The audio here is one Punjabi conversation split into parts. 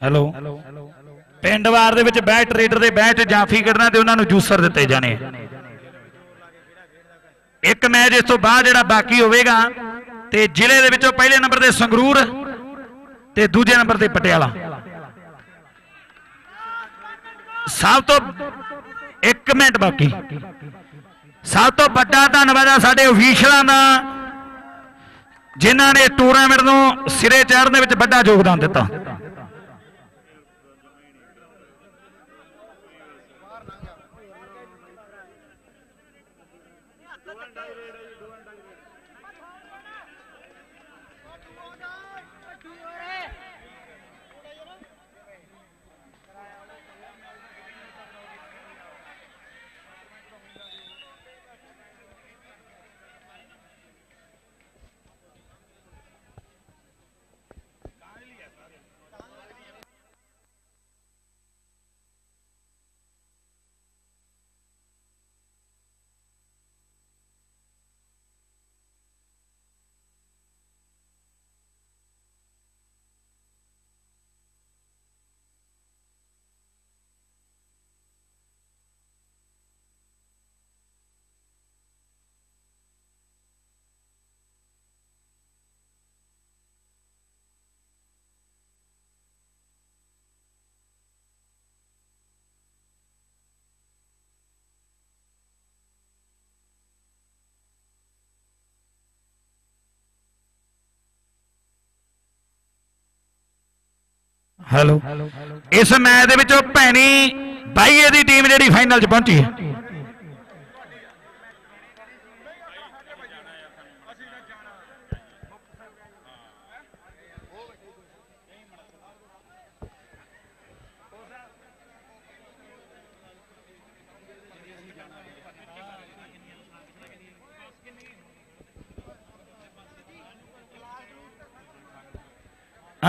ਹੈਲੋ। ਪਿੰਡ ਵਾਰ ਦੇ ਵਿੱਚ ਬੈਟ ਰੇਡਰ ਦੇ ਬੈਟ ਜਾਫੀ ਕੱਢਣਾ ਤੇ ਉਹਨਾਂ ਨੂੰ ਜੂਸਰ ਦਿੱਤੇ ਜਾਣੇ। ਇੱਕ ਮੈਚ ਇਸ ਤੋਂ ਬਾਅਦ ਜਿਹੜਾ ਬਾਕੀ ਹੋਵੇਗਾ ਤੇ ਜ਼ਿਲ੍ਹੇ ਦੇ ਵਿੱਚੋਂ ਪਹਿਲੇ ਨੰਬਰ ਤੇ ਸੰਗਰੂਰ ਤੇ ਦੂਜੇ ਨੰਬਰ ਤੇ ਪਟਿਆਲਾ। ਸਭ ਤੋਂ ਇੱਕ ਮਿੰਟ ਬਾਕੀ। ਸਭ ਤੋਂ ਵੱਡਾ ਧੰਨਵਾਦ ਆ ਸਾਡੇ ਅਫੀਸ਼ਲਾਂ ਦਾ, ਜਿਨ੍ਹਾਂ ਨੇ ਟੂਰਨਾਮੈਂਟ ਨੂੰ ਸਿਰੇ ਚੜ੍ਹਨ ਦੇ ਵਿੱਚ ਵੱਡਾ ਯੋਗਦਾਨ ਦਿੱਤਾ। ਡੂ ਐਂਡ ਡਾਈ ਰੇਡ ਹੈ ਜੀ do and die raid do and die raid hello ਇਸ ਮੈਚ ਦੇ ਵਿੱਚੋਂ ਭੈਣੀ ਬਾਈਏ ਦੀ ਟੀਮ ਜਿਹੜੀ ਫਾਈਨਲ 'ਚ ਪਹੁੰਚੀ ਹੈ।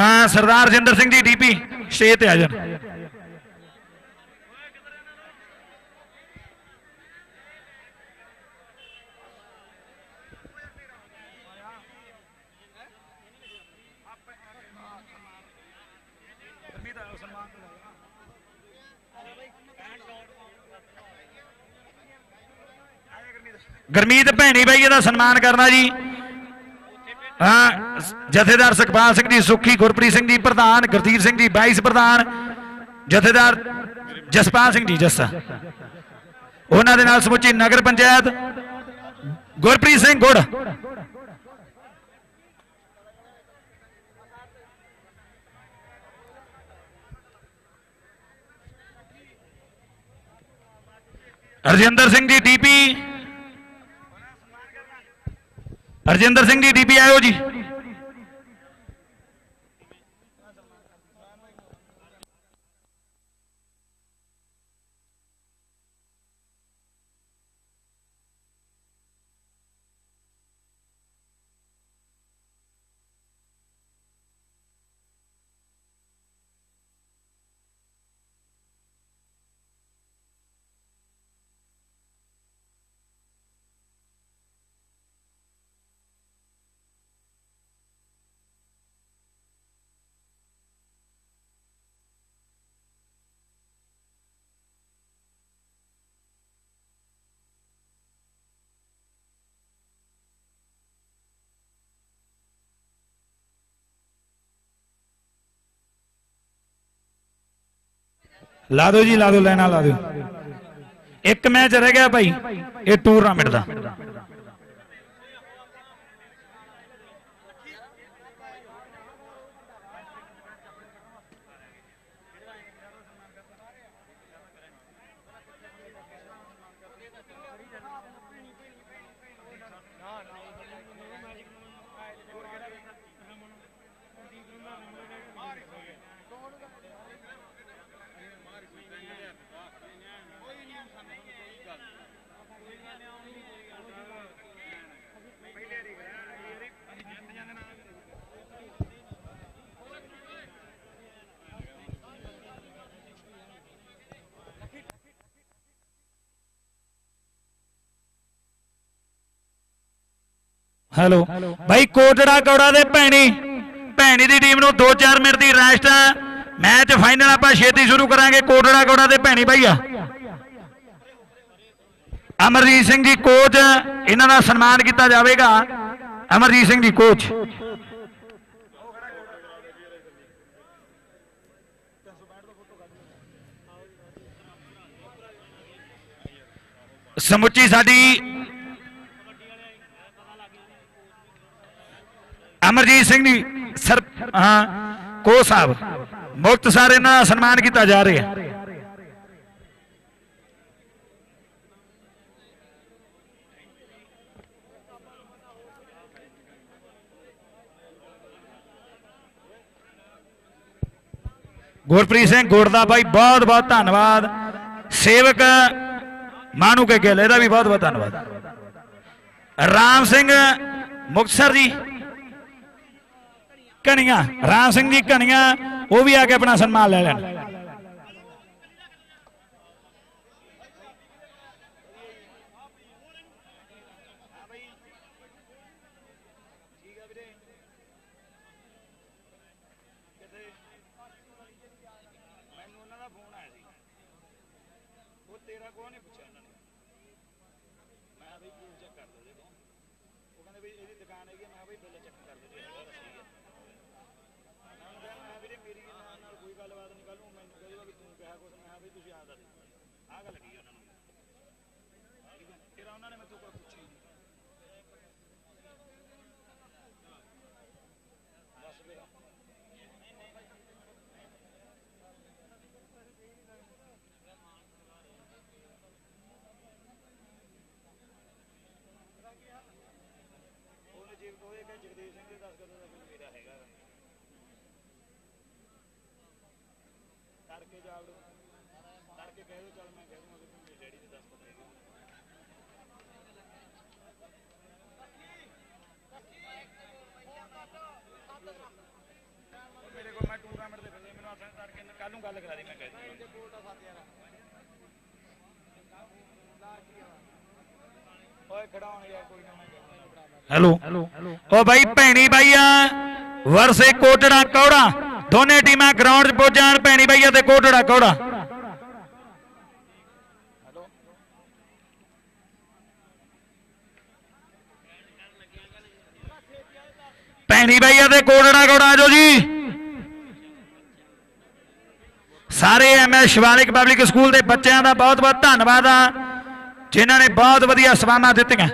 ਹਾਂ, ਸਰਦਾਰ ਜਿੰਦਰ ਸਿੰਘ ਜੀ, ਡੀਪੀ, ਸਟੇਜ ਤੇ ਆ ਜਾਣ। ਗਰਮੀਤ ਭੈਣੀ ਬਾਈ, ਇਹਦਾ ਸਨਮਾਨ ਕਰਨਾ ਜੀ। ਜਥੇਦਾਰ ਸੁਖਪਾਲ ਸਿੰਘ ਜੀ ਸੁਖੀ ਗੁਰਪ੍ਰੀਤ ਸਿੰਘ ਜੀ ਪ੍ਰਧਾਨ ਗੁਰਦੀਪ ਸਿੰਘ ਜੀ ਵਾਈਸ ਪ੍ਰਧਾਨ ਜਥੇਦਾਰ ਜਸਪਾਲ ਸਿੰਘ ਜੀ ਜੱਸਾ ਉਹਨਾਂ ਦੇ ਨਾਲ ਸਮੁੱਚੀ ਨਗਰ ਪੰਚਾਇਤ ਗੁਰਪ੍ਰੀਤ ਸਿੰਘ ਗੁੜ ਰਜਿੰਦਰ ਸਿੰਘ ਜੀ ਡੀਪੀ ਰਜਿੰਦਰ ਸਿੰਘ ਜੀ ਡੀਪੀ ਆਇਓ ਜੀ। ਲਾ ਦਿਓ ਜੀ, ਲਾ ਦਿਓ, ਲੈਣਾ ਲਾ ਦਿਓ। ਇੱਕ ਮੈਚ ਰਹਿ ਗਿਆ ਭਾਈ, ਇਹ ਟੂਰਨਾਮੈਂਟ ਦਾ। ਹੈਲੋ। ਭਾਈ ਕੋਟੜਾ ਕੌੜਾ ਦੇ ਭੈਣੀ। ਭੈਣੀ ਦੀ ਟੀਮ ਨੂੰ 2-4 ਮਿੰਟ ਦੀ ਰੈਸਟ ਹੈ ਮੈਚ ਫਾਈਨਲ ਆਪਾਂ ਛੇਤੀ ਸ਼ੁਰੂ ਕਰਾਂਗੇ। ਕੋਟੜਾ ਕੌੜਾ ਦੇ ਭੈਣੀ ਭਾਈਆ ਅਮਰਜੀਤ ਸਿੰਘ ਜੀ ਕੋਚ, ਇਹਨਾਂ ਦਾ ਸਨਮਾਨ ਕੀਤਾ ਜਾਵੇਗਾ। ਅਮਰਜੀਤ ਸਿੰਘ ਜੀ ਕੋਚ। ਸਮੁੱਚੀ ਸਾਡੀ ਅਮਰਜੀਤ ਸਿੰਘ ਜੀ ਸਰ ਹਾਂ ਕੋ ਸਾਹਿਬ ਮੁਕਤਸਰ ਇਹਨਾਂ ਦਾ ਸਨਮਾਨ ਕੀਤਾ ਜਾ ਰਿਹਾ ਗੁਰਪ੍ਰੀਤ ਸਿੰਘ ਗੁੜ ਦਾ ਬਾਈ ਬਹੁਤ ਬਹੁਤ ਧੰਨਵਾਦ ਸੇਵਕ ਮਾਨੂ ਕੇ ਗਿੱਲ ਇਹਦਾ ਵੀ ਬਹੁਤ ਬਹੁਤ ਧੰਨਵਾਦ ਰਾਮ ਸਿੰਘ ਮੁਕਤਸਰ ਜੀ ਕਣੀਆਂ ਰਾਮ ਸਿੰਘ ਜੀ ਕਣੀਆਂ ਉਹ ਵੀ ਆ ਕੇ ਆਪਣਾ ਸਨਮਾਨ ਲੈ ਲੈਣ ਮੈਨੂੰ ਉਹਨਾਂ ਦਾ ਫੋਨ ਆਇਆ ਸੀ ਉਹ ਤੇਰਾ ਕੋਈ ਨਹੀਂ ਪੁੱਛਿਆ ਉਹਨਾਂ ਨੇ ਮੈਂ ਕਿਹਾ ਬਈ ਪ੍ਰੂਫ ਚੈੱਕ ਕਰ ਲਓ ਇਹਦੇ ਤੋਂ ਉਹ ਕਹਿੰਦੇ ਬਈ ਇਹਦੀ ਦੁਕਾਨ ਹੈਗੀ ਆ। ਮੈਂ ਕਿਹਾ ਬਈ ਬਿੱਲ ਚੈੱਕ ਕਰ ਲਓ ਜੀ ਹੈਗਾ ਤਾਂ ਸਹੀ ਹੈ ਮੈਂ ਉਹਨੂੰ ਕਿਹਾ ਮੈਂ ਕਿਹਾ ਵੀਰੇ ਮੇਰੀ ਇਹਨਾਂ ਨਾਲ ਕੋਈ ਗੱਲਬਾਤ ਨਹੀਂ ਕੱਲ ਨੂੰ ਮੈਨੂੰ ਕਹੇਗਾ ਵੀ ਤੂੰ ਕਿਹਾ ਕੁਛ ਮੈਂ ਕਿਹਾ ਬਈ ਤੁਸੀਂ ਆਪ ਦੱਸ ਦਿਓ ਆਹ ਗੱਲ ਕੀ ਉਹਨਾਂ ਨੂੰ ਠੀਕ ਹੈ ਫਿਰ ਉਹਨਾਂ ਨੇ ਮੈਨੂੰ ਕੋਈ ਪੁੱਛੀ ਨਹੀਂ ਬਸ ਫਿਰ ਉਹਨੇ ਜੇ ਉਹ ਇਹ ਕਿ ਜਗਦੀਸ਼ ਸਿੰਘ ਦੇ ਦੱਸ ਕਦੋਂ ਦਾ ਕੋਈ ਮੇਰਾ ਹੈਗਾ ਗਾ। ਤੜਕੇ ਜਾ ਵੜੋ ਤੜਕੇ ਕਹਿ ਦਿਓ ਚੱਲ ਮੈਂ ਕਹਿ ਦੂੰਗਾ ਕਿ ਮੇਰੇ ਡੈਡੀ ਦੇ ਦੱਸ ਪਤਾ ਹੈਗੇ ਮੇਰੇ ਕੋਲ ਮੈਂ ਟੂਰਨਾਮੈਂਟ ਦੇ ਫਿਰਦੇ ਮੈਨੂੰ ਆਸਾਂ ਤੜਕੇ ਕੱਲ ਨੂੰ ਗੱਲ ਕਰਾ ਦੇ ਮੈਂ ਕਹਿ ਦੂੰਗਾ। ਓਏ ਖੜਾਉਣ ਯਾਰ ਕੋਈ ਨਾ ਮੈਂ ਦੂੰਗਾ। ਹੈਲੋ। ਉਹ ਬਾਈ ਭੈਣੀ ਬਾਈਆ ਵਰਸੇ ਕੋਟੜਾ ਕੌੜਾ। ਦੋਨੇ ਟੀਮਾਂ ਗਰਾਊਂਡ 'ਚ ਪਹੁੰਚਾਣ ਭੈਣੀ ਬਾਈਆ ਤੇ ਕੋਟੜਾ ਕੌੜਾ ਹੈਲੋ ਭੈਣੀ ਬਾਈਆ ਤੇ ਕੋਟੜਾ ਕੌੜਾ ਆਜੋ ਜੀ। ਸਾਰੇ ਐਮਐਸ ਸ਼ਿਵਾਲਿਕ ਪਬਲਿਕ ਸਕੂਲ ਦੇ ਬੱਚਿਆਂ ਦਾ ਬਹੁਤ ਬਹੁਤ ਧੰਨਵਾਦ ਆ, ਜਿਨ੍ਹਾਂ ਨੇ ਬਹੁਤ ਵਧੀਆ ਸੇਵਾਵਾਂ ਦਿੱਤੀਆਂ।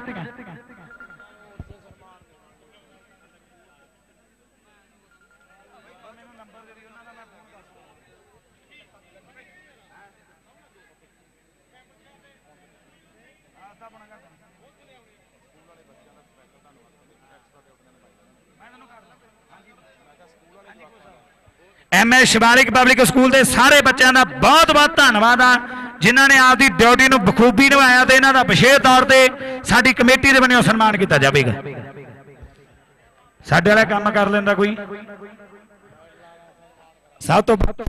ਐਮਐਸ ਸ਼ਿਵਾਲਿਕ ਪਬਲਿਕ ਸਕੂਲ ਦੇ ਸਾਰੇ ਬੱਚਿਆਂ ਦਾ ਬਹੁਤ ਬਹੁਤ ਧੰਨਵਾਦ ਆ, ਜਿਨ੍ਹਾਂ ਨੇ ਆਪਦੀ ਡਿਊਟੀ ਨੂੰ ਬਖੂਬੀ ਨਿਭਾਇਆ ਤੇ ਇਹਨਾਂ ਦਾ ਵਿਸ਼ੇਸ਼ ਤੌਰ ਤੇ ਸਾਡੀ ਕਮੇਟੀ ਦੇ ਬਣਿਓ ਸਨਮਾਨ ਕੀਤਾ ਜਾਵੇਗਾ। ਸਾਡੇ ਵਾਲਾ ਕੰਮ ਕਰ ਲੈਂਦਾ ਕੋਈ। ਸਭ ਤੋਂ ਵੱਧ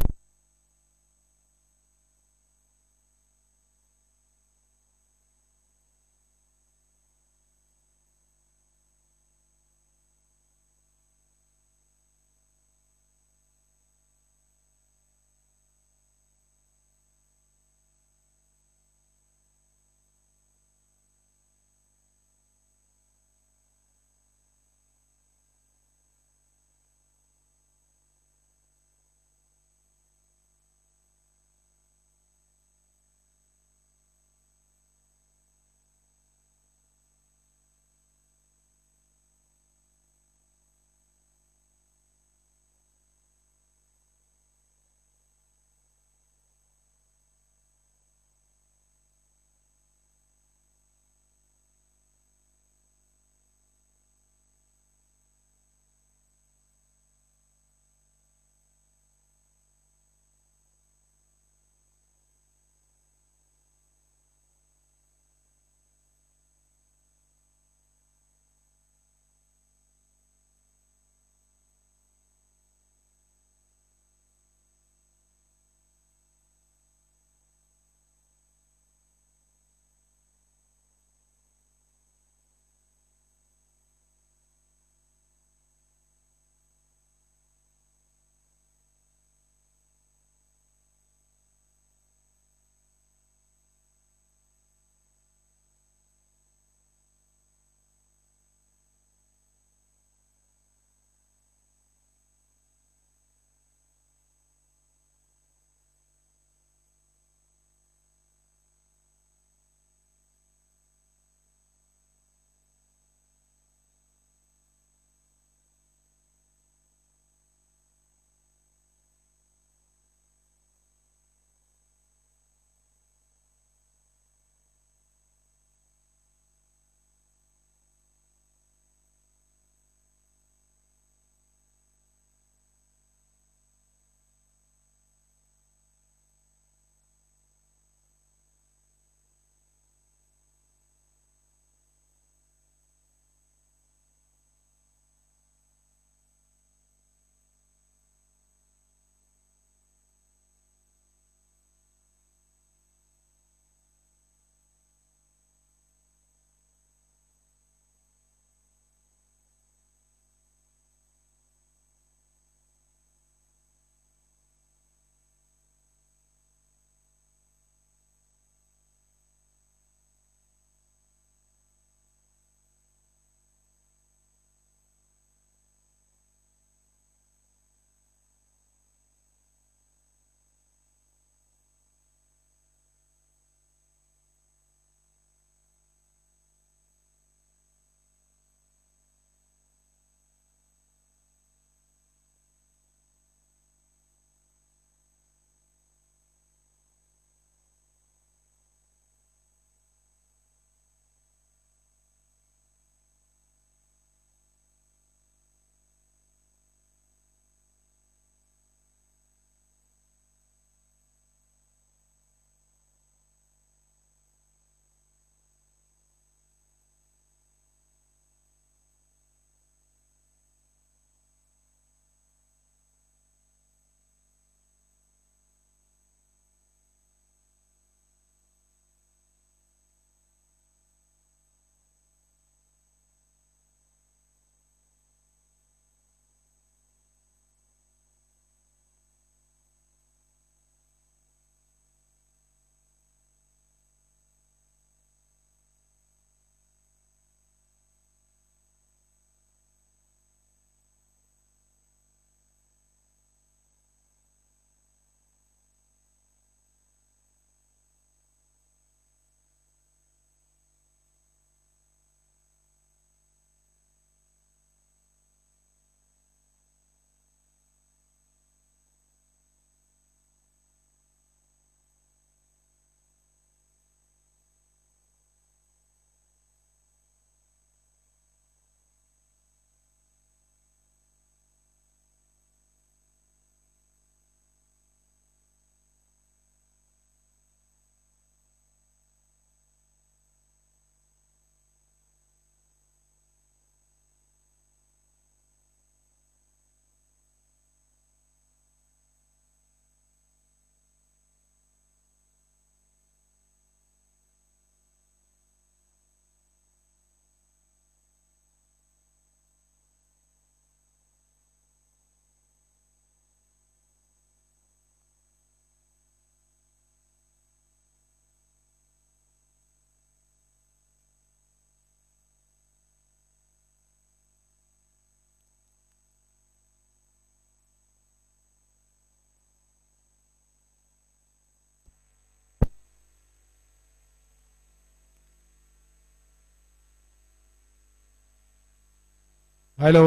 ਹੈਲੋ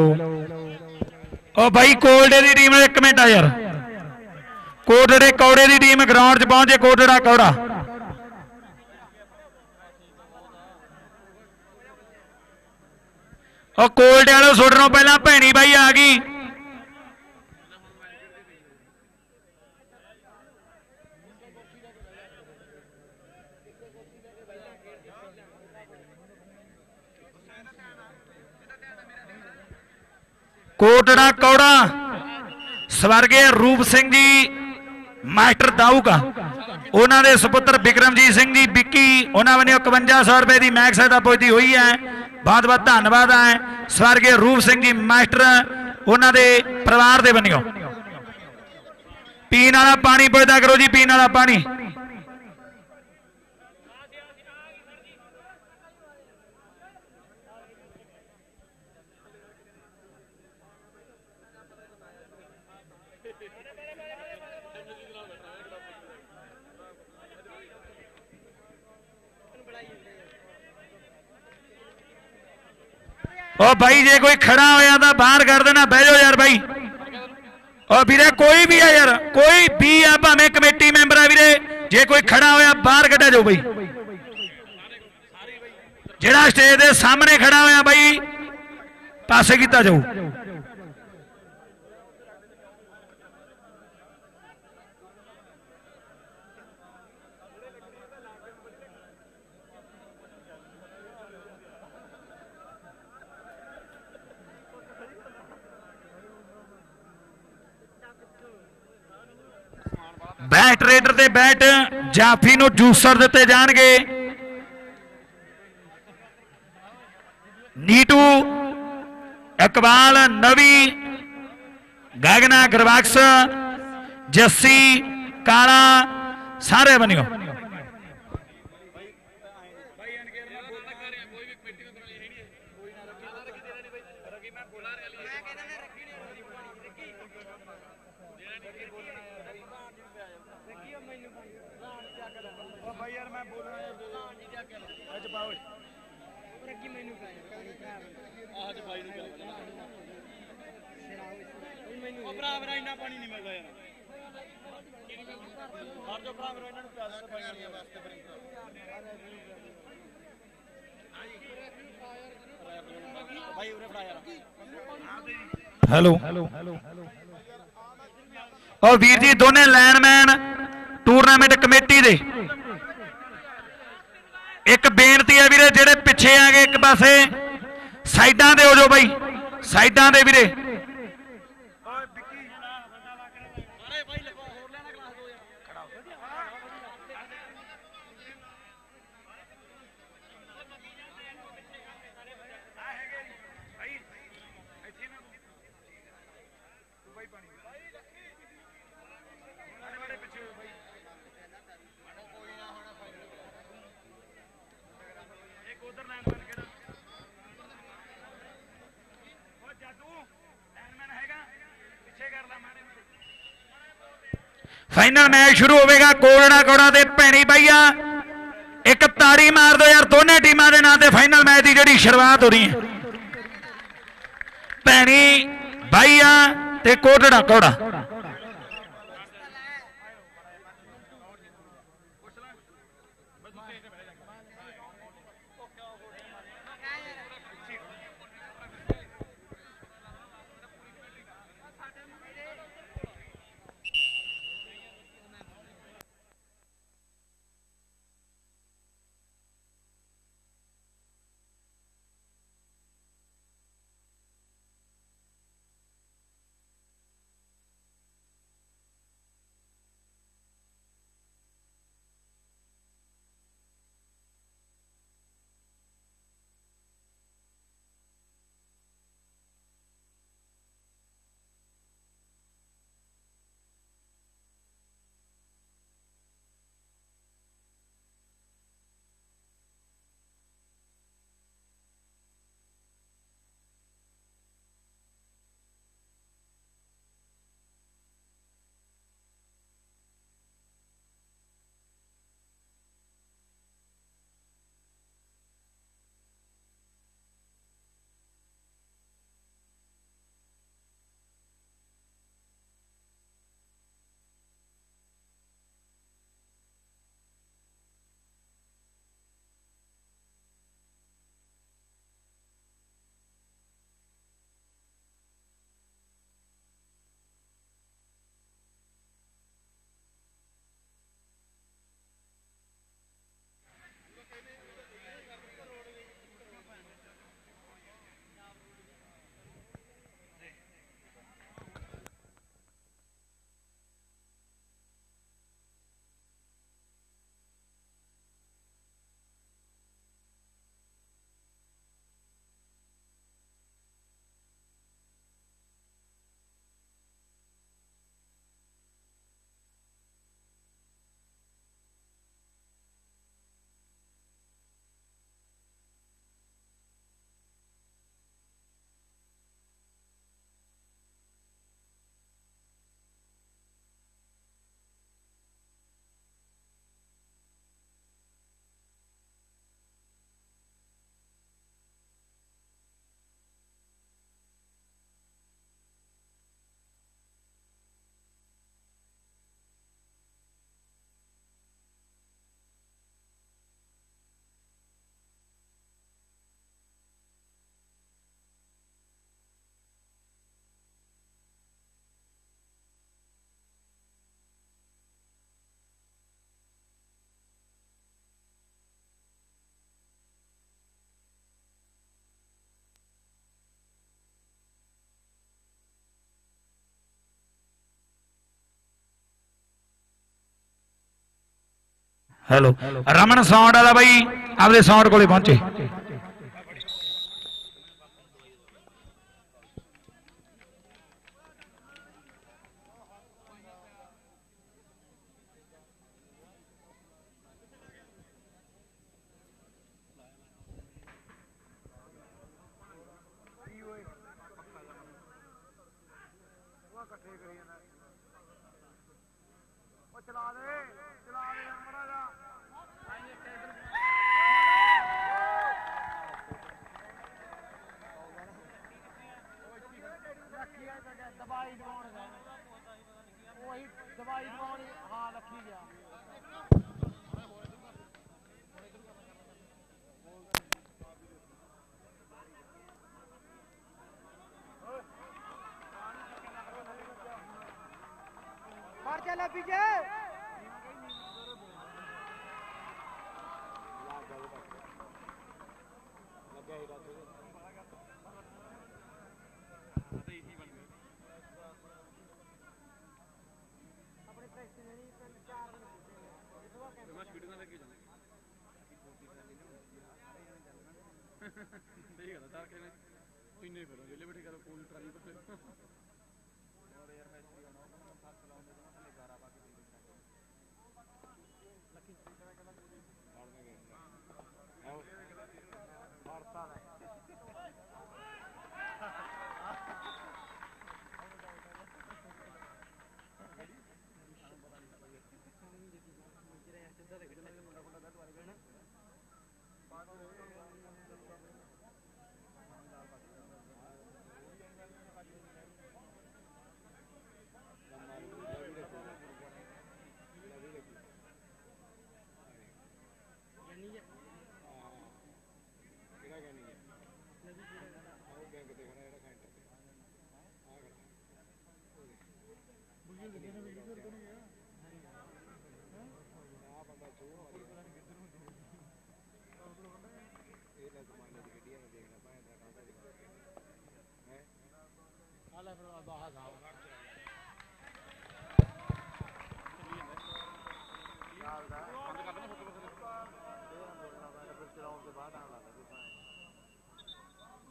ਉਹ ਬਾਈ ਕੋਲਡੇ ਦੀ ਟੀਮ ਇੱਕ ਮਿੰਟ ਆ ਯਾਰ। ਕੋਟੜੇ ਕੌੜੇ ਦੀ ਟੀਮ ਗਰਾਊਂਡ 'ਚ ਪਹੁੰਚੇ ਕੋਟੜਾ ਕੌੜਾ। ਉਹ ਕੋਲਡੇ ਵਾਲੋ ਸੁੱਟਣੋਂ ਪਹਿਲਾਂ ਭੈਣੀ ਬਾਈ ਆ ਗਈ। ਕੋਟੜਾ ਕੌੜਾ। ਸਵਰਗੇ ਰੂਪ ਸਿੰਘ ਜੀ ਮਾਸਟਰ ਦਾਊਗਾ ਉਹਨਾਂ ਦੇ ਸੁਪੁੱਤਰ ਬਿਕਰਮਜੀਤ ਸਿੰਘ ਜੀ ਵਿੱਕੀ। ਉਹਨਾਂ ਵੱਲੋਂ 5100 ਰੁਪਏ ਦੀ ਮੈਕ ਸਹਾਇਤਾ ਪੁੱਜਦੀ ਹੋਈ ਹੈ। ਬਹੁਤ ਬਹੁਤ ਧੰਨਵਾਦ ਹੈ। ਸਵਰਗੀ ਰੂਪ ਸਿੰਘ ਜੀ ਮਾਸਟਰ ਉਹਨਾਂ ਦੇ ਪਰਿਵਾਰ ਦੇ ਵੱਲੋਂ। ਪੀਣ ਵਾਲਾ ਪਾਣੀ ਪੁੱਜਦਾ ਕਰੋ ਜੀ, ਪੀਣ ਵਾਲਾ ਪਾਣੀ। ਉਹ ਬਾਈ, ਜੇ ਕੋਈ ਖੜਾ ਹੋਇਆ ਤਾਂ ਬਾਹਰ ਕਰ ਦੇਣਾ, ਬਹਿ ਜਾਓ ਯਾਰ ਬਾਈ। ਉਹ ਵੀਰੇ, ਕੋਈ ਵੀ ਆ ਯਾਰ, ਕੋਈ ਵੀ ਆ, ਭਾਵੇਂ ਕਮੇਟੀ ਮੈਂਬਰ ਆ ਵੀਰੇ, ਜੇ ਕੋਈ ਖੜਾ ਹੋਇਆ ਬਾਹਰ ਕੱਢਿਆ ਜਾਓ ਬਾਈ। ਜਿਹੜਾ ਸਟੇਜ ਦੇ ਸਾਹਮਣੇ ਖੜਾ ਹੋਇਆ ਬਾਈ, ਪਾਸੇ ਕੀਤਾ ਜਾਓ ਬੈਟ ਰੇਡਰ ਤੇ ਬੈਟ ਜਾਫੀ ਨੂੰ ਜੂਸਰ ਦਿੱਤੇ ਜਾਣਗੇ। ਨੀਟੂ, ਇਕਬਾਲ, ਨਵੀ, ਗਗਨਾ ਗਰਵਾਕਸ ਜੱਸੀ, ਕਾਲਾ, ਸਾਰੇ ਬਣਿਓ ਬਾਈ ਅਨਗੇਰ ਨਾਲ ਬੋਲਣਾ ਕਰ ਰਿਹਾ ਕੋਈ ਵੀ ਕਮੇਟੀ ਮੈਂਬਰ ਵਾਲੀ ਹੈ ਨਹੀਂ ਕੋਈ ਨਾ ਰੱਖੀ ਨਾ ਰੱਖੀ ਦੇਣਾ ਨਹੀਂ ਬਾਈ ਰੱਖੀ ਮੈਂ ਬੋਲਾ ਰਿਹਾ ਲਈ ਮੈਂ ਕਹਿੰਦਾ ਨਾ ਰੱਖੀ ਨਹੀਂ ਰੱਖੀ ਰੱਖੀ ਦੇਣਾ ਨਹੀਂ ਰੱਖੀ ਬੋਲਣਾ ਯਾਰ ਰੱਖੀ ਉਹ ਮੈਨੂੰ ਲਾਣ ਜਾ ਕੇ ਉਹ ਬਾਈ ਯਾਰ ਮੈਂ ਬੋਲਣਾ ਯਾਰ ਲਾਣ ਜੀ ਜਾ ਕੇ ਅੱਜ ਪਾ ਓਏ ਰੱਖੀ ਮੈਨੂੰ ਕਹਾਂ ਆਹ ਤੇ ਬਾਈ ਨੂੰ ਕਿਹਾ ਉਹ ਭਰਾ ਮੇਰਾ ਇੰਨਾ ਪਾਣੀ ਨਹੀਂ ਮਿਲਦਾ ਯਾਰ ਮੇਰਾ ਇਹਨਾਂ ਨੂੰ ਪਿਆਸ ਦਾ ਪਾਣੀ ਵਾਸਤੇ ਭਾਈ ਉਰੇ ਫੜਾ ਯਾਰ ਹੈਲੋ। ਉਹ ਵੀਰ ਜੀ ਦੋਨੇ ਲਾਈਨਮੈਨ ਟੂਰਨਾਮੈਂਟ ਕਮੇਟੀ ਦੇ। ਇੱਕ ਬੇਨਤੀ ਹੈ ਵੀਰੇ ਜਿਹੜੇ ਪਿੱਛੇ ਆਗੇ ਇੱਕ ਪਾਸੇ ਸਾਈਡਾਂ ਦੇ ਹੋ ਜਾਓ ਬਾਈ। ਸਾਈਡਾਂ ਦੇ ਵੀਰੇ ਓਏ ਵਿੱਕੀ ਅਰੇ ਭਾਈ ਲਗਵਾ ਹੋਰ ਲੈਣਾ ਗਲਾਸ ਦੋ ਯਾਰ ਖੜਾ ਇੱਕ ਉਧਰ ਲੈਣ ਬਣ ਕਿਹੜਾ ਓ ਜਾਦੂ ਲੈਨਮੈਨ ਹੈਗਾ ਪਿੱਛੇ ਕਰ ਲੈ ਮਾੜੇ ਮੋਟੇ ਫਾਈਨਲ ਮੈਚ ਸ਼ੁਰੂ ਹੋਵੇਗਾ ਕੋਲੜਾ ਕੋੜਾ ਤੇ ਭੈਣੀ ਬਾਈਆ। ਇੱਕ ਤਾੜੀ ਮਾਰ ਦਿਓ ਯਾਰ, ਦੋਨੇ ਟੀਮਾਂ ਦੇ ਨਾਂ ਤੇ ਫਾਈਨਲ ਮੈਚ ਦੀ ਜਿਹੜੀ ਸ਼ੁਰੂਆਤ ਹੋ ਰਹੀ ਹੈ। ਭੈਣੀ, ਬਾਈਆ ਤੇ ਕੋਟੜਾ ਕੋੜਾ। ਹੈਲੋ। ਰਮਨ ਸਾਊਂਡ ਵਾਲਾ ਬਾਈ ਆਪਦੇ ਸਾਊਂਡ ਕੋਲੇ ਪਹੁੰਚੇ। ਚਲਾ ਦੇ ਚਲਾ ਦੇ ਮੜਾ ਜਾ ਦਵਾਈ ਦਵਾਉਣ ਗਏ ਉਹੀ ਦਵਾਈ ਦਵਾਉਣੀ ਹਾਂ ਰੱਖੀ ਗਿਆ ਮਾਰ ਚੱਲ ਪੀਜੇ ਸਹੀ ਗੱਲ ਤਾਂ ਕਿਵੇਂ? ਇੰਨੇ ਫਿਰ ਵਿਲੇ ਬੈਠੇ ਕਰ ਕੋਲ ਟਰਾਲੀ ਪਰ ਫਿਰ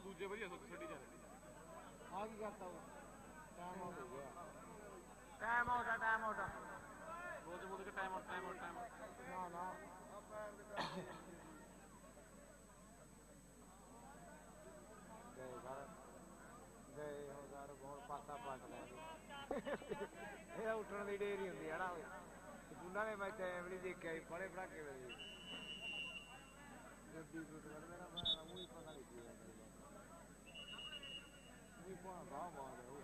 ਦੂਜੇ ਵਧੀਆ ਸੁੱਕ ਛੱਡੀ ਜਾ ਰਹੇ ਆ ਕੀ ਕਰਤਾ ਉਹ ਟਾਈਮ ਆਊਟ ਹੋ ਗਿਆ ਟਾਈਮ ਆਊਟ ਆ ਟਾਈਮ ਆਊਟ ਆ ਰੋਜ਼ ਬੋਲ ਕੇ time out time out time out ਨਾ ਨਾ ਗਏ ਘਰ ਗਏ ਹੋ ਘਰ ਬਹੁਤ ਪਾਸਾ ਪਲਟ ਲਿਆ ਇਹ ਉੱਠਣ ਦੀ ਢੇਰੀ ਹੁੰਦੀ ਹੈ ਨਾ ਓਏ। ਸਕੂਲਾਂ ਨੇ ਮੈਂ ਟਾਈਮ ਨਹੀਂ ਦੇਖਿਆ ਸੀ ਬੜੇ ਪੜਾਕੇ ਵੇ ਜੱਦੀ ਗੁੱਟ ਕਰਦੇ ਮੈਂ ਨਾ ਮੂੰਹ ਪਤਾ ਨਹੀਂ ਕੀ ਹੁੰਦਾ ਮੂੰਹ ਪਾ ਬਾਹ ਮਾਰ ਉਹ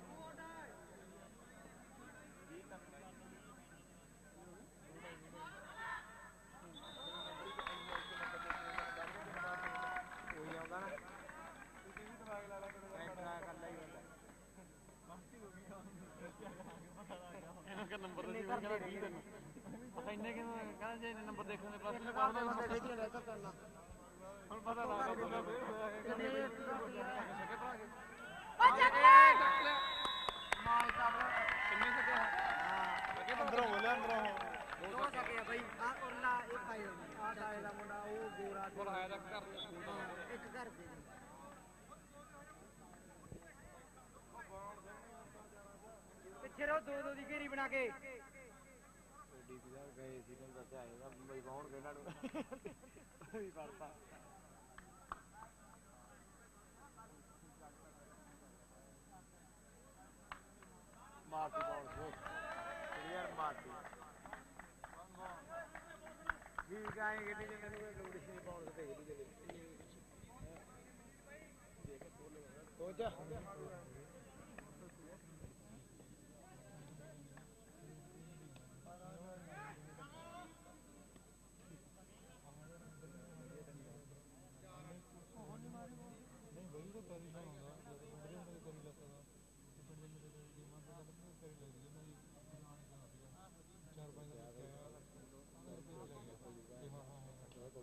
ਕੋਈ ਆਉਂਦਾ ਨਾ ਟਰੈਕਟਰ ਕੱਲਾ ਹੀ ਹੁੰਦਾ ਇਹਨਾਂ ਦਾ ਨੰਬਰ ਤਾਂ ਜਿਵੇਂ ਕਹਿੰਦਾ 20 ਦਿਨ ਪਤਾ ਇੰਨੇ ਕਿ ਕਹਿੰਦਾ ਜੇ ਨੰਬਰ ਦੇਖਣ ਦੇ ਪਾਸੇ ਪੜਦੇ ਬੰਦੇ ਖੇਤੀ ਰਹਿ ਕਰਨਾ ਹੁਣ ਪਤਾ ਲੱਗਾ ਬੰਦਾ ਫੇਰ ਕਿੰਨੇ ਸਕੇ ਭਰਾ ਕੇ ਮਾਲ ਚਾਵਲ ਕਿੰਨੇ ਸਕੇ ਹਾਂ ਅੰਦਰੋਂ ਬੋਲਿਆ ਅੰਦਰੋਂ। ਦੋ ਸਕੇ ਬਈ ਆ ਉਰਲਾ ਇਹ ਪਾਈ ਆ ਟਾਏ ਦਾ ਮੁੰਡਾ ਉਹ ਗੋਰਾ ਕੋਲ ਆਇਆ ਤਾਂ ਘਰ ਦੇ ਸਕੂਲ ਤੋਂ ਇੱਕ ਘਰ ਦੇ। ਪਿੱਛੇ ਰੋ ਦੋ ਦੋ ਦੀ ਘੇਰੀ ਬਣਾ ਕੇ। ਗਏ ਸੀ ਤੁਹਾਨੂੰ ਦੱਸਿਆ ਹੈਗਾ ਬਈ ਬਾਉਣ ਇਹਨਾਂ ਨੂੰ। ਵੀ ਪੜਤਾ ਮਾਰਤੀ ਬਾਉਣ ਸੇ। ਕਲੀਅਰ ਮਾਰਤੀ। ਠੀਕ ਆਏ ਗੱਡੀ ਚ ਮੈਨੂੰ ਲੋੜ ਸੀ ਬਾਉਣ ਤੇ ਭੇਜ ਦੀ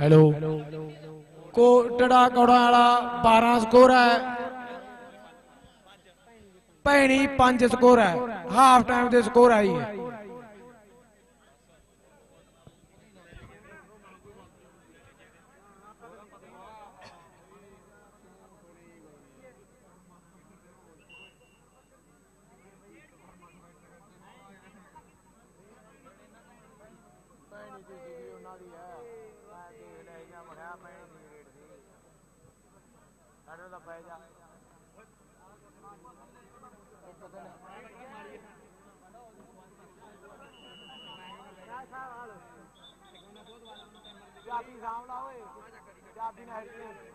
ਹੈਲੋ। ਕੋਟੜਾ ਕੌੜਾ ਵਾਲਾ 12 ਸਕੋਰ ਹੈ। ਭੈਣੀ 5 ਸਕੋਰ ਹੈ। ਹਾਫ ਟਾਈਮ ਦੇ ਸਕੋਰ ਆਈ ਹੈ। I've been out here.